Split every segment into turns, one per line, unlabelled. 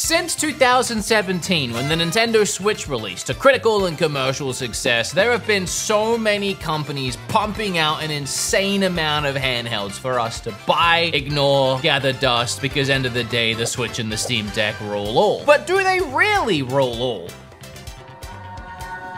Since 2017, when the Nintendo Switch released a critical and commercial success, there have been so many companies pumping out an insane amount of handhelds for us to buy, ignore, gather dust, because end of the day, the Switch and the Steam Deck rule all. But do they really rule all?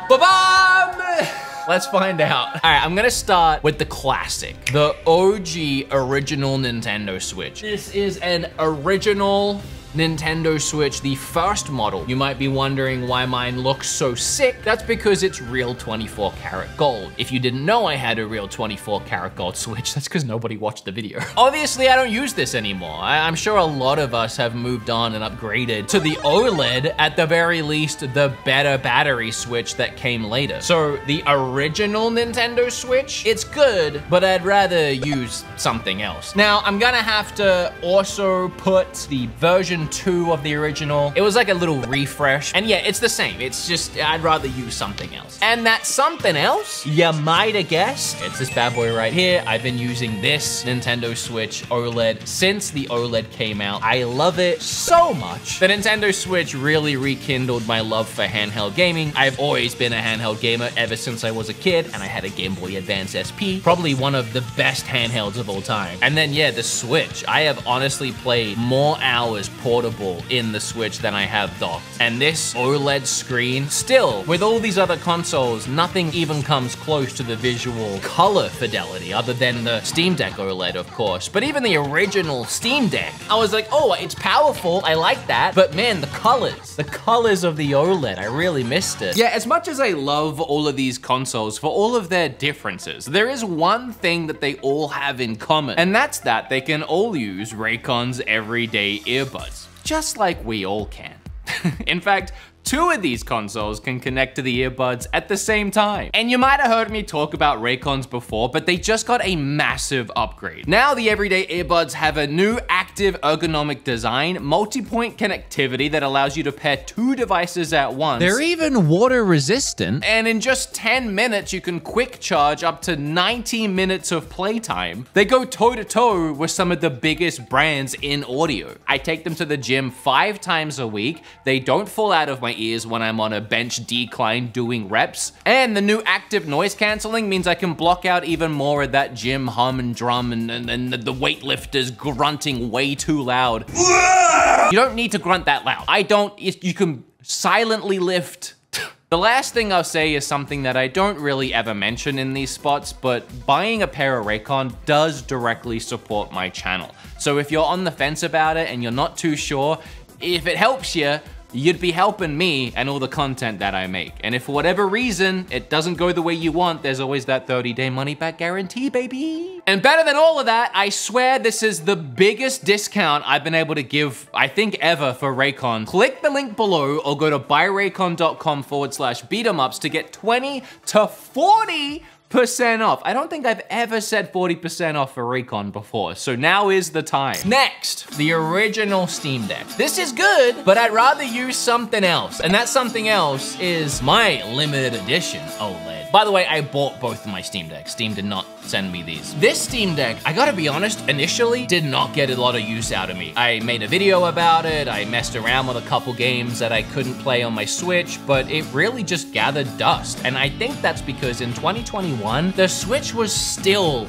Ba-bam! Let's find out. All right, I'm gonna start with the classic, the OG original Nintendo Switch. This is an original Nintendo Switch, the first model. You might be wondering why mine looks so sick. That's because it's real 24 karat gold. If you didn't know I had a real 24 karat gold Switch, that's because nobody watched the video. Obviously, I don't use this anymore. I am sure a lot of us have moved on and upgraded to the OLED, at the very least, the better battery Switch that came later. So the original Nintendo Switch, it's good, but I'd rather use something else. Now, I'm gonna have to also put the version version 2 of the original. It was like a little refresh. And yeah, it's the same. It's just, I'd rather use something else. And that something else, you might have guessed, it's this bad boy right here. I've been using this Nintendo Switch OLED since the OLED came out. I love it so much. The Nintendo Switch really rekindled my love for handheld gaming. I've always been a handheld gamer ever since I was a kid, and I had a Game Boy Advance SP, probably one of the best handhelds of all time. And then yeah, the Switch. I have honestly played more hours portable in the Switch than I have docked. And this OLED screen, still, with all these other consoles, nothing even comes close to the visual color fidelity, other than the Steam Deck OLED, of course. But even the original Steam Deck, I was like, oh, it's powerful, I like that, but man, the colors, the colors of the OLED, I really missed it. Yeah, as much as I love all of these consoles for all of their differences, there is one thing that they all have in common, and that's that they can all use Raycon's everyday earbuds just like we all can. In fact, Two of these consoles can connect to the earbuds at the same time. And you might have heard me talk about Raycons before, but they just got a massive upgrade. Now the everyday earbuds have a new active ergonomic design, multi-point connectivity that allows you to pair two devices at once.
They're even water resistant.
And in just 10 minutes, you can quick charge up to 90 minutes of playtime. They go toe to toe with some of the biggest brands in audio. I take them to the gym five times a week. They don't fall out of my ears when I'm on a bench decline doing reps. And the new active noise canceling means I can block out even more of that gym hum and drum and, and, and the weightlifters grunting way too loud. you don't need to grunt that loud. I don't, you can silently lift the last thing I'll say is something that I don't really ever mention in these spots, but buying a pair of Raycon does directly support my channel. So if you're on the fence about it and you're not too sure, if it helps you, you'd be helping me and all the content that I make. And if for whatever reason it doesn't go the way you want, there's always that 30 day money back guarantee, baby. And better than all of that, I swear this is the biggest discount I've been able to give, I think ever for Raycon. Click the link below or go to buyraycon.com forward slash beat'em-ups to get 20 to 40 percent off. I don't think I've ever said 40% off for Raycon before, so now is the time. Next, the original Steam Deck. This is good, but I'd rather use something else, and that something else is my limited edition OLED. By the way, I bought both of my Steam Decks. Steam did not send me these. This Steam Deck, I gotta be honest, initially did not get a lot of use out of me. I made a video about it, I messed around with a couple games that I couldn't play on my Switch, but it really just gathered dust. And I think that's because in 2021, the Switch was still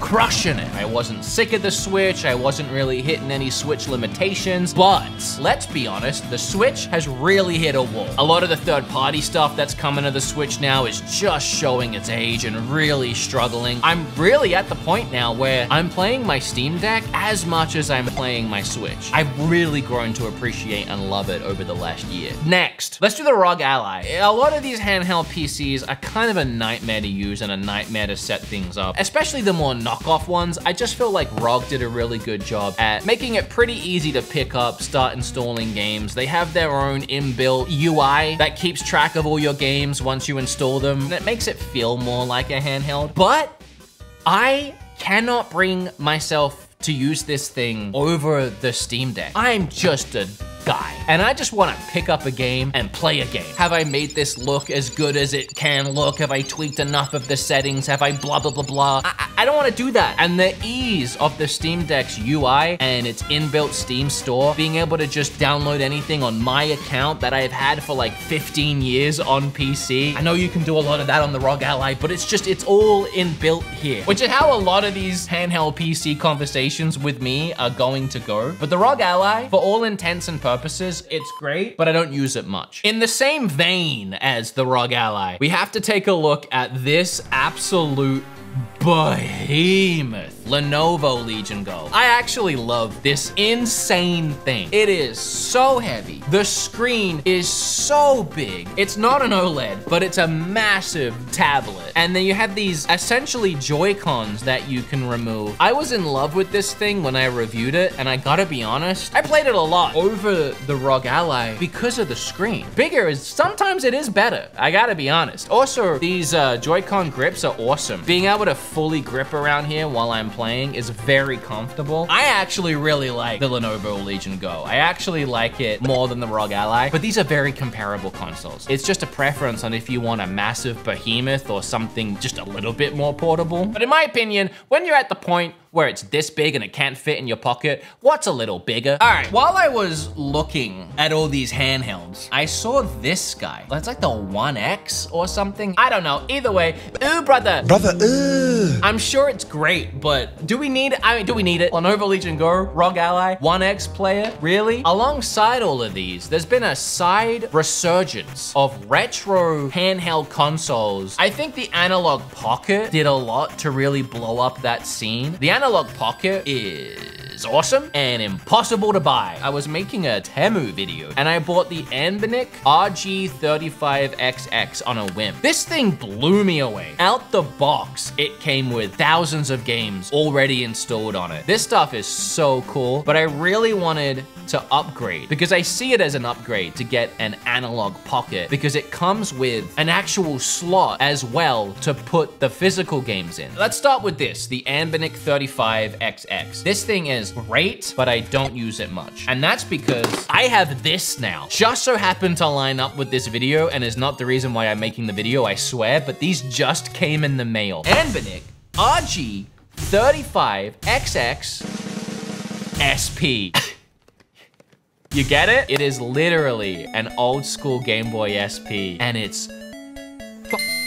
crushing it. I wasn't sick of the Switch, I wasn't really hitting any Switch limitations, but let's be honest, the Switch has really hit a wall. A lot of the third-party stuff that's coming to the Switch now is just showing its age and really struggling. I'm really at the point now where I'm playing my Steam Deck as much as I'm playing my Switch. I've really grown to appreciate and love it over the last year. Next, let's do the ROG Ally. A lot of these handheld PCs are kind of a nightmare to use and a nightmare to set things up, especially the more knockoff ones, I just feel like ROG did a really good job at making it pretty easy to pick up, start installing games. They have their own inbuilt UI that keeps track of all your games once you install them. And it makes it feel more like a handheld. But I cannot bring myself to use this thing over the Steam Deck. I'm just a guy and I just want to pick up a game and play a game. Have I made this look as good as it can look? Have I tweaked enough of the settings? Have I blah, blah, blah, blah? I, I don't want to do that. And the ease of the Steam Deck's UI and its inbuilt Steam store, being able to just download anything on my account that I've had for like 15 years on PC. I know you can do a lot of that on the ROG Ally, but it's just, it's all inbuilt here, which is how a lot of these handheld PC conversations with me are going to go. But the ROG Ally, for all intents and purposes, it's great, but I don't use it much. In the same vein as the ROG Ally, we have to take a look at this absolute behemoth Lenovo Legion Go. I actually love this insane thing. It is so heavy. The screen is so big. It's not an OLED, but it's a massive tablet. And then you have these essentially Joy-Cons that you can remove. I was in love with this thing when I reviewed it, and I gotta be honest, I played it a lot over the ROG Ally because of the screen. Bigger is, sometimes it is better. I gotta be honest. Also, these uh, Joy-Con grips are awesome. Being able to fully grip around here while I'm playing is very comfortable. I actually really like the Lenovo Legion Go. I actually like it more than the ROG Ally, but these are very comparable consoles. It's just a preference on if you want a massive behemoth or something just a little bit more portable. But in my opinion, when you're at the point where it's this big and it can't fit in your pocket, what's a little bigger? All right, while I was looking at all these handhelds, I saw this guy. That's like the 1X or something. I don't know. Either way, ooh, brother.
Brother, ugh.
I'm sure it's great, but do we need it? I mean, do we need it? Lenovo Legion Go, ROG Ally, 1X player, really? Alongside all of these, there's been a side resurgence of retro handheld consoles. I think the Analog Pocket did a lot to really blow up that scene. The Analog Pocket is awesome and impossible to buy. I was making a Temu video and I bought the Anbernic RG35XX on a whim. This thing blew me away. Out the box, it came with thousands of games already installed on it. This stuff is so cool, but I really wanted to upgrade because I see it as an upgrade to get an analog pocket because it comes with an actual slot as well to put the physical games in. Let's start with this, the Anbernic 35XX. This thing is great, but I don't use it much. And that's because I have this now. Just so happened to line up with this video and is not the reason why I'm making the video, I swear, but these just came in the mail. Anbernic RG 35XX SP. You get it? It is literally an old school Game Boy SP and it's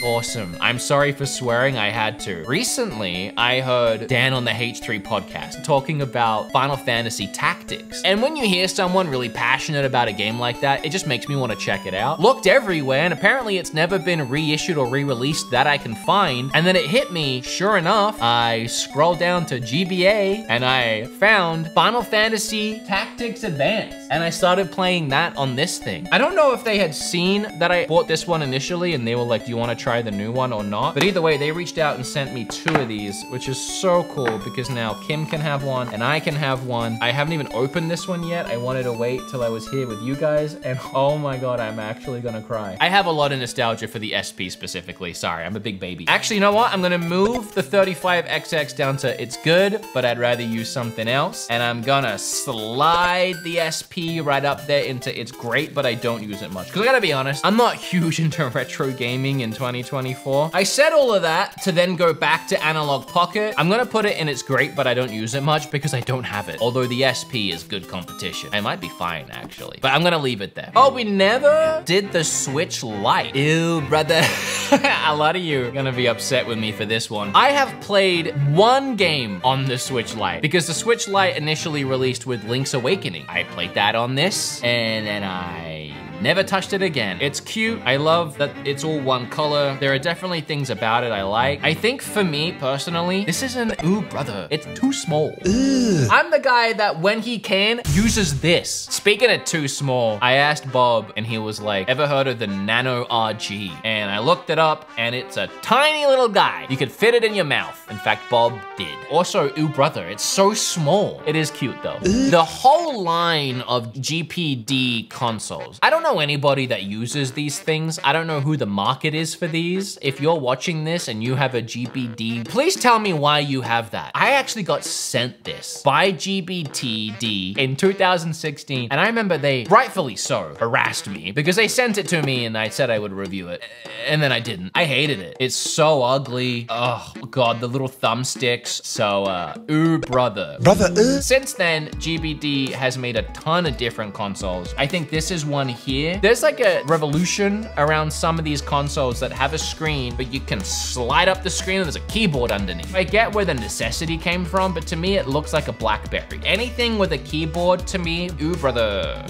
awesome. I'm sorry for swearing, I had to. Recently, I heard Dan on the H3 podcast talking about Final Fantasy Tactics. And when you hear someone really passionate about a game like that, it just makes me want to check it out. Looked everywhere, and apparently it's never been reissued or re-released that I can find. And then it hit me, sure enough, I scrolled down to GBA and I found Final Fantasy Tactics Advance. And I started playing that on this thing. I don't know if they had seen that I bought this one initially and they were like, do you want to try the new one or not. But either way, they reached out and sent me two of these, which is so cool because now Kim can have one and I can have one. I haven't even opened this one yet. I wanted to wait till I was here with you guys and oh my God, I'm actually gonna cry. I have a lot of nostalgia for the SP specifically. Sorry, I'm a big baby. Actually, you know what? I'm gonna move the 35XX down to it's good, but I'd rather use something else. And I'm gonna slide the SP right up there into it's great, but I don't use it much. Cause I gotta be honest, I'm not huge into retro gaming in 2024. I said all of that to then go back to Analog Pocket. I'm gonna put it in it's great, but I don't use it much because I don't have it. Although the SP is good competition. I might be fine actually, but I'm gonna leave it there. Oh, we never did the Switch Lite. Ew, brother. a lot of you are gonna be upset with me for this one. I have played one game on the Switch Lite because the Switch Lite initially released with Link's Awakening. I played that on this and then I Never touched it again. It's cute. I love that it's all one color. There are definitely things about it I like. I think for me personally, this is an ooh brother. It's too small.
Ugh.
I'm the guy that when he can, uses this. Speaking of too small, I asked Bob and he was like, ever heard of the Nano RG? And I looked it up and it's a tiny little guy. You could fit it in your mouth. In fact, Bob did. Also, ooh brother, it's so small. It is cute though. The whole line of GPD consoles. I don't know know anybody that uses these things. I don't know who the market is for these. If you're watching this and you have a GPD, please tell me why you have that. I actually got sent this by GPD in 2016. And I remember they, rightfully so, harassed me because they sent it to me and I said I would review it. And then I didn't. I hated it. It's so ugly. Oh God, the little thumbsticks. So, uh, ooh, brother.
Brother, uh.
Since then, GPD has made a ton of different consoles. I think this is one here. There's like a revolution around some of these consoles that have a screen, but you can slide up the screen and there's a keyboard underneath. I get where the necessity came from, but to me, it looks like a Blackberry. Anything with a keyboard to me, ooh, brother.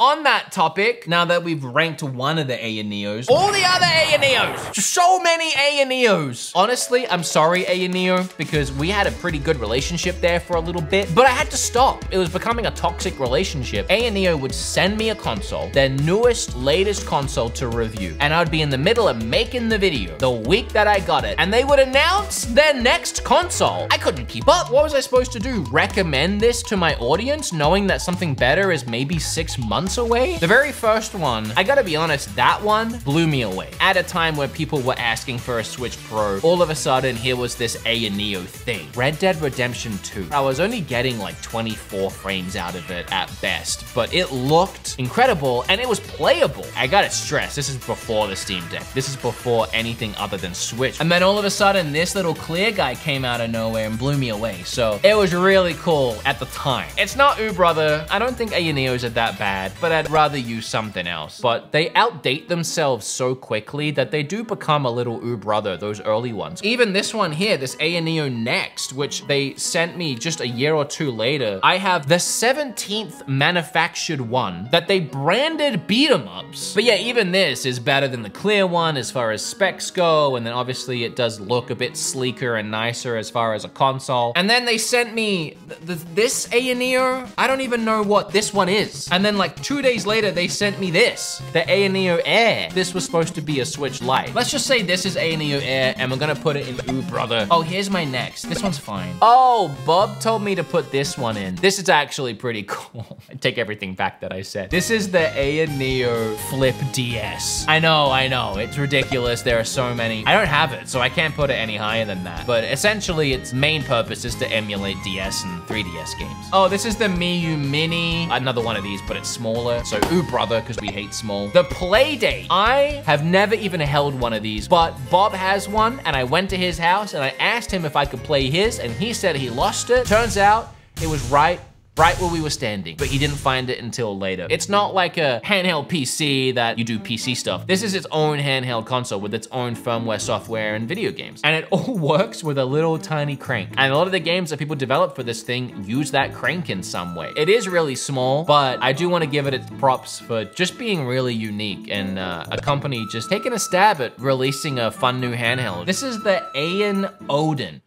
On that topic, now that we've ranked one of the Aya Neos, all the other Aya Neos, so many Aya Neos. Honestly, I'm sorry, Aya Neo, because we had a pretty good relationship there for a little bit, but I had to stop. It was becoming a toxic relationship. Aya Neo would send me a console, their newest, latest console to review, and I'd be in the middle of making the video the week that I got it, and they would announce their next console. I couldn't keep up. What was I supposed to do? Recommend this to my audience, knowing that something better is maybe six months away. The very first one, I gotta be honest, that one blew me away. At a time where people were asking for a Switch Pro, all of a sudden here was this Aya Neo thing. Red Dead Redemption 2. I was only getting like 24 frames out of it at best, but it looked incredible and it was playable. I gotta stress, this is before the Steam Deck. This is before anything other than Switch. And then all of a sudden, this little clear guy came out of nowhere and blew me away. So it was really cool at the time. It's not Ooh Brother. I don't think Aya Neos are that bad, but I'd rather use something else. But they outdate themselves so quickly that they do become a little ooh brother, those early ones. Even this one here, this Aya Neo Next, which they sent me just a year or two later, I have the 17th manufactured one that they branded beat 'em ups. But yeah, even this is better than the clear one as far as specs go, and then obviously it does look a bit sleeker and nicer as far as a console. And then they sent me th th this Aya Neo, I don't even know what this one is. And then like two days later, they sent me this, the Aya Neo Air. This was supposed to be a Switch Lite. Let's just say this is Aya Neo Air, and we're gonna put it in Ooh Brother. Oh, here's my next. This one's fine. Oh, Bob told me to put this one in. This is actually pretty cool. I take everything back that I said. This is the Aya Neo Flip DS. I know, I know, it's ridiculous. There are so many. I don't have it, so I can't put it any higher than that. But essentially, its main purpose is to emulate DS and 3DS games. Oh, this is the Miyoo Mini. Another one of these, but it's smaller. So, ooh, brother, because we hate small. The Playdate. I have never even held one of these, but Bob has one, and I went to his house, and I asked him if I could play his, and he said he lost it. Turns out, it was right right where we were standing, but he didn't find it until later. It's not like a handheld PC that you do PC stuff. This is its own handheld console with its own firmware, software, and video games. And it all works with a little tiny crank. And a lot of the games that people develop for this thing use that crank in some way. It is really small, but I do want to give it its props for just being really unique and uh, a company just taking a stab at releasing a fun new handheld. This is the AYN Odin.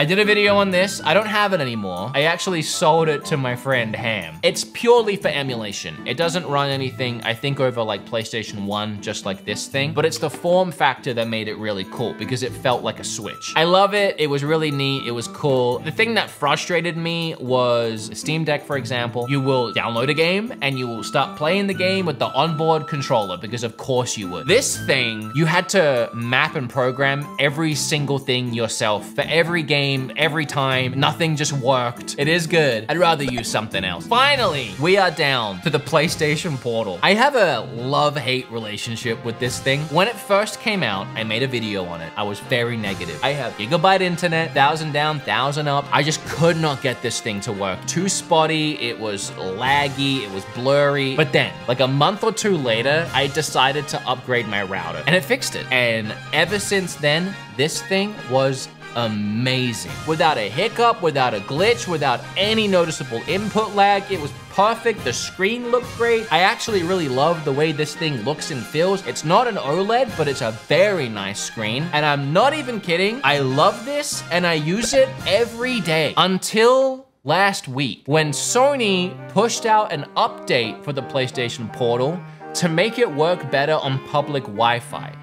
I did a video on this. I don't have it anymore. I actually sold it to my friend Ham. It's purely for emulation. It doesn't run anything, I think over like PlayStation 1, just like this thing, but it's the form factor that made it really cool because it felt like a Switch. I love it. It was really neat. It was cool. The thing that frustrated me was Steam Deck, for example. You will download a game and you will start playing the game with the onboard controller because of course you would. This thing, you had to map and program every single thing yourself for every game game every time. Nothing just worked. It is good. I'd rather use something else. Finally, we are down to the PlayStation Portal. I have a love-hate relationship with this thing. When it first came out, I made a video on it. I was very negative. I have gigabyte internet, thousand down, thousand up. I just could not get this thing to work. Too spotty, it was laggy, it was blurry. But then, like a month or two later, I decided to upgrade my router and it fixed it. And ever since then, this thing was amazing. Without a hiccup, without a glitch, without any noticeable input lag, it was perfect. The screen looked great. I actually really love the way this thing looks and feels. It's not an OLED, but it's a very nice screen. And I'm not even kidding. I love this and I use it every day until last week when Sony pushed out an update for the PlayStation Portal to make it work better on public Wi-Fi.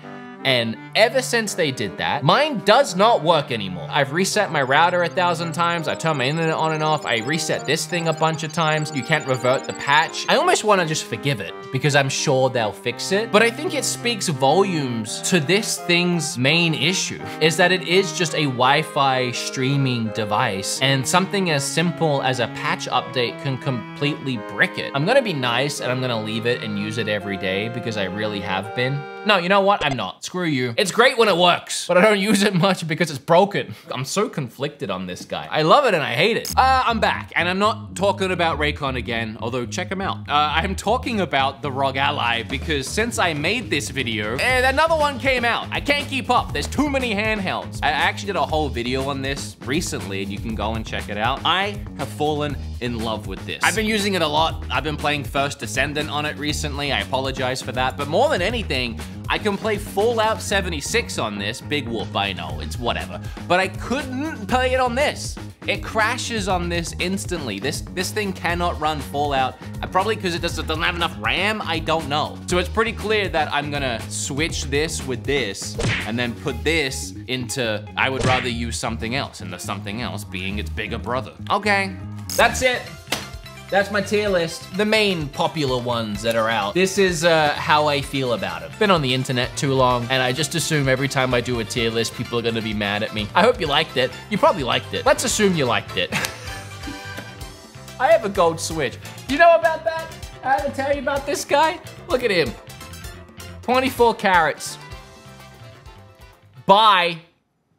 And ever since they did that, mine does not work anymore. I've reset my router a thousand times. I turn my internet on and off. I reset this thing a bunch of times. You can't revert the patch. I almost want to just forgive it because I'm sure they'll fix it. But I think it speaks volumes to this thing's main issue is that it is just a Wi-Fi streaming device and something as simple as a patch update can completely brick it. I'm gonna be nice and I'm gonna leave it and use it every day because I really have been. No, you know what? I'm not. Screw you. It's great when it works, but I don't use it much because it's broken. I'm so conflicted on this guy. I love it and I hate it. Uh, I'm back, and I'm not talking about Raycon again, although check him out. Uh, I'm talking about the ROG Ally because since I made this video, and another one came out. I can't keep up. There's too many handhelds. I actually did a whole video on this recently, and you can go and check it out. I have fallen in love with this. I've been using it a lot. I've been playing First Descendant on it recently. I apologize for that. But more than anything, I can play Fallout 76 on this. Big whoop, I know, it's whatever. But I couldn't play it on this. It crashes on this instantly. This this thing cannot run Fallout. Probably because it doesn't have enough RAM, I don't know. So it's pretty clear that I'm gonna switch this with this and then put this into, I would rather use something else, and the something else being its bigger brother. Okay, that's it. That's my tier list. The main popular ones that are out. This is uh, how I feel about it. Been on the internet too long, and I just assume every time I do a tier list, people are gonna be mad at me. I hope you liked it. You probably liked it. Let's assume you liked it. I have a gold switch. You know about that? I had to tell you about this guy? Look at him. 24 carats. Bye.